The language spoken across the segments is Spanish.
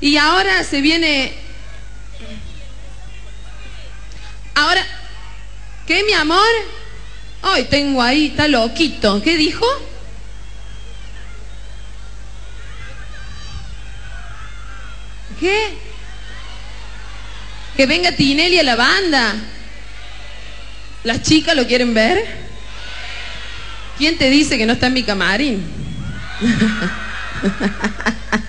Y ahora se viene... Ahora... ¿Qué, mi amor? Ay, tengo ahí, está loquito. ¿Qué dijo? ¿Qué? Que venga Tinelli a la banda. ¿Las chicas lo quieren ver? ¿Quién te dice que no está en mi camarín?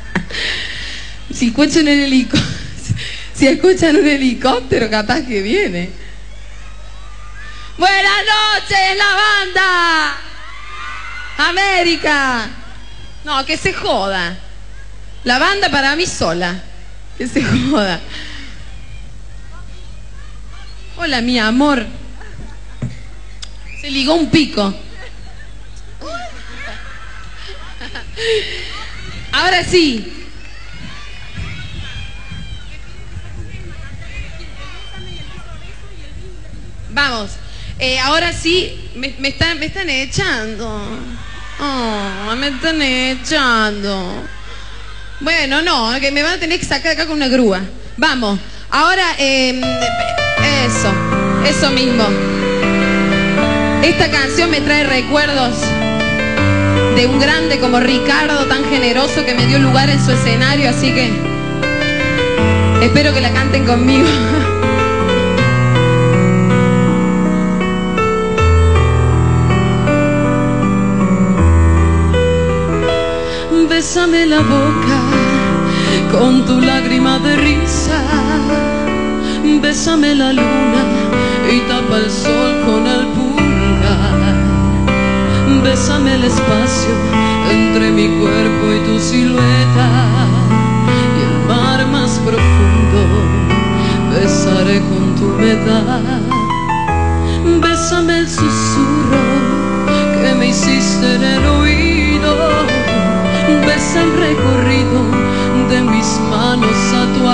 si escuchan un helicóptero, si escuchan un helicóptero, capaz que viene. Buenas noches, la banda. América. No, que se joda. La banda para mí sola. Que se joda. Hola, mi amor. Se ligó un pico. Ahora sí. Vamos. Eh, ahora sí, me, están, me están echando. Oh, me están echando. Bueno, no, que me van a tener que sacar acá con una grúa. Vamos. Ahora, eh, eso, eso mismo. Esta canción me trae recuerdos de un grande como Ricardo, tan generoso que me dio lugar en su escenario, así que espero que la canten conmigo. Bésame la boca con tu lágrima de risa. Bésame la luna y tapa el sol con el pulgar. Bésame el espacio entre mi cuerpo y tu silueta. Y el mar más profundo besaré con tu humedad. Bésame el susurro que me hiciste en el oído. El recorrido de mis manos a tu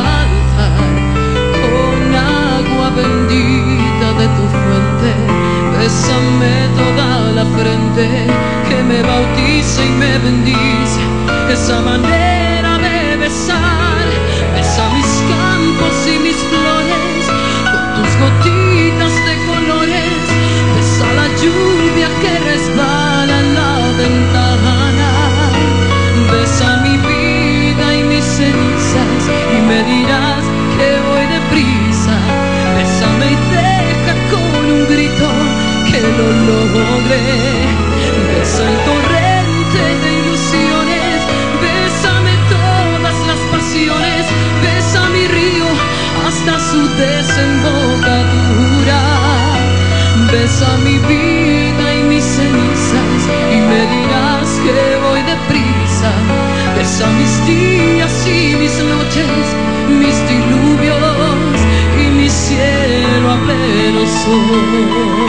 mis diluvios y mi cielo a pleno sol.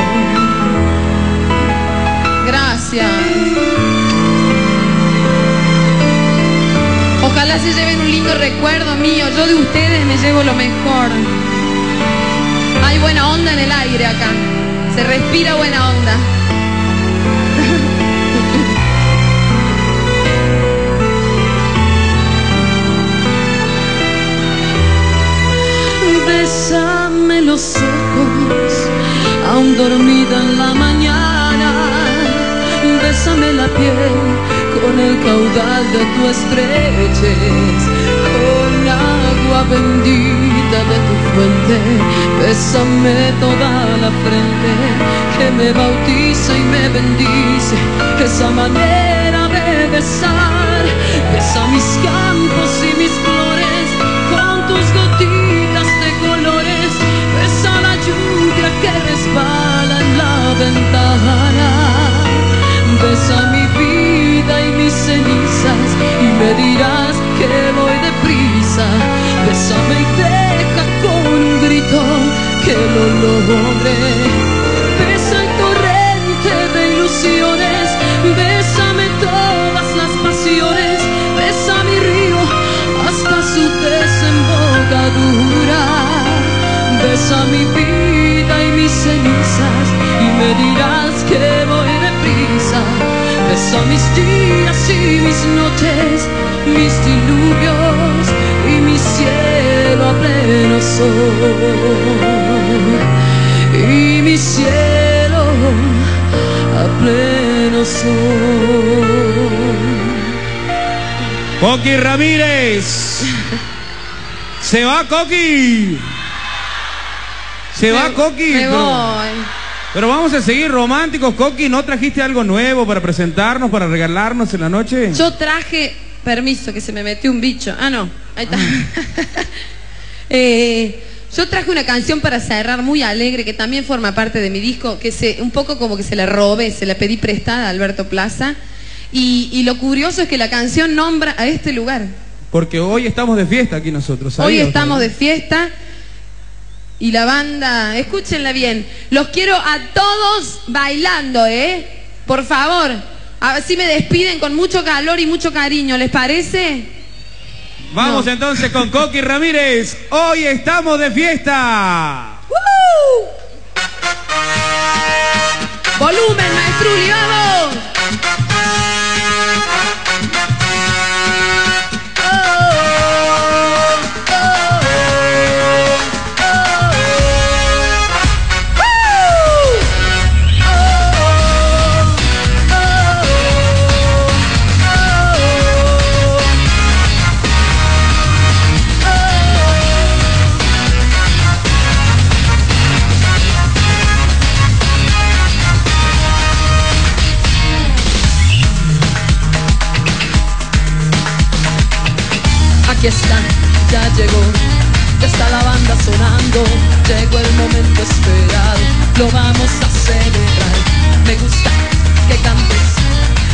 Gracias. Ojalá se lleven un lindo recuerdo mío. Yo de ustedes me llevo lo mejor. Hay buena onda en el aire acá. Se respira buena onda. Dormida en la mañana. Bésame la piel con el caudal de tu estrechez, con agua bendita de tu fuente. Bésame toda la frente que me bautiza y me bendice. Esa manera de besar, besa mis campos y que lo logré. Besa el torrente de ilusiones, bésame todas las pasiones, besa mi río hasta su desembocadura. Besa mi vida y mis cenizas y me dirás que voy deprisa. Besa mis días y mis noches, mis diluvios y mi cielo a pleno sol. Corazón. Coqui Ramírez. Se va Coqui. Se va Coqui. Me pero- voy. Pero vamos a seguir románticos, Coqui. ¿No trajiste algo nuevo para presentarnos, para regalarnos en la noche? Yo traje, permiso, que se me metió un bicho. Ah, no, ahí está. Eh, yo traje una canción para cerrar muy alegre, que también forma parte de mi disco, que se, un poco como que se la robé, se la pedí prestada a Alberto Plaza. Y, y lo curioso es que la canción nombra a este lugar. Porque hoy estamos de fiesta aquí nosotros. Hoy ¿sabía estamos de fiesta y la banda, escúchenla bien, los quiero a todos bailando, ¿eh? Por favor, a ver si me despiden con mucho calor y mucho cariño, ¿les parece? Vamos No. entonces con Coqui Ramírez. Hoy estamos de fiesta. ¡Woo! Volumen, maestruli, vamos. Llegó, ya está la banda sonando, llegó el momento esperado, lo vamos a celebrar. Me gusta que cantes,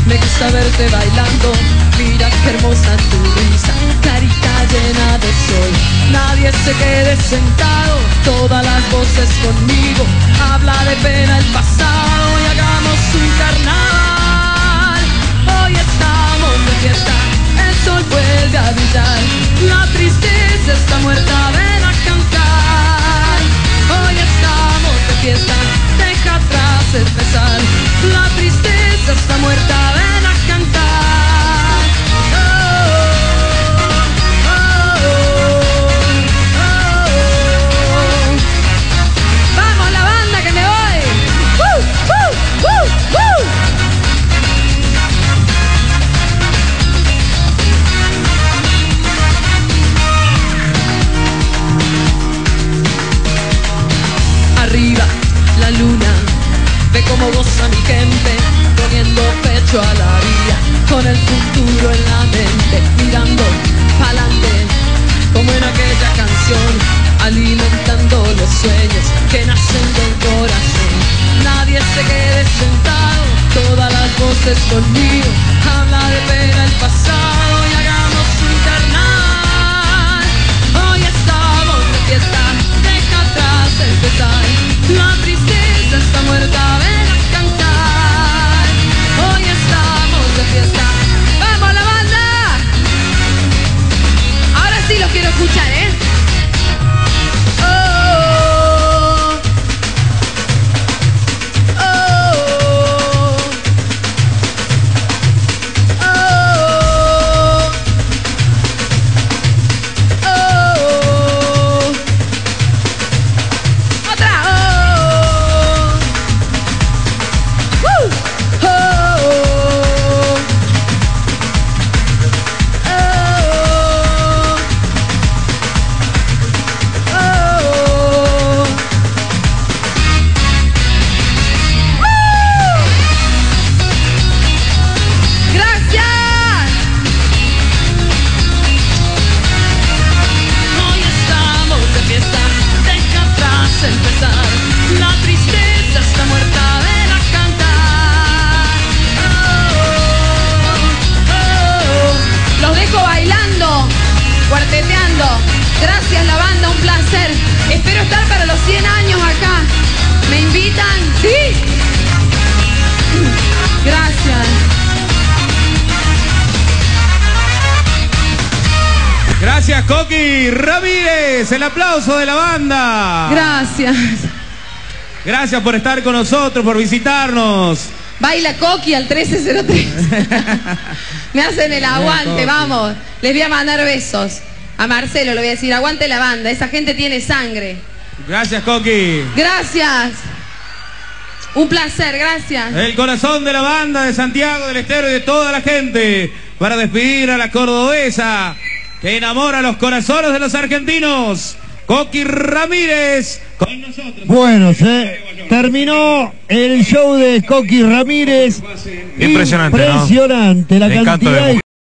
me gusta verte bailando, mira qué hermosa tu risa, carita llena de sol. Nadie se quede sentado, todas las voces conmigo, habla de pena el pasado y hagamos un carnaval. Cómo goza mi gente, poniendo pecho a la vida, con el futuro en la mente, mirando pa'lante, como en aquella canción, alimentando los sueños que nacen del corazón. Nadie se quede sentado, todas las voces conmigo, habla de pena el pasado escuchar, ¿eh? Gracias la banda, un placer. Espero estar para los 100 años acá. ¿Me invitan? Sí. Gracias. Gracias, Coqui Ramírez. El aplauso de la banda. Gracias. Gracias por estar con nosotros, por visitarnos. Baila Coqui al 1303. Me hacen el aguante, vamos. Les voy a mandar besos. A Marcelo le voy a decir, aguante la banda. Esa gente tiene sangre. Gracias, Coqui. Gracias. Un placer, gracias. El corazón de la banda de Santiago del Estero y de toda la gente para despedir a la cordobesa que enamora los corazones de los argentinos. Coqui Ramírez con nosotros. Bueno, se terminó el show de Coqui Ramírez. Impresionante, ¿no? Impresionante la cantidad de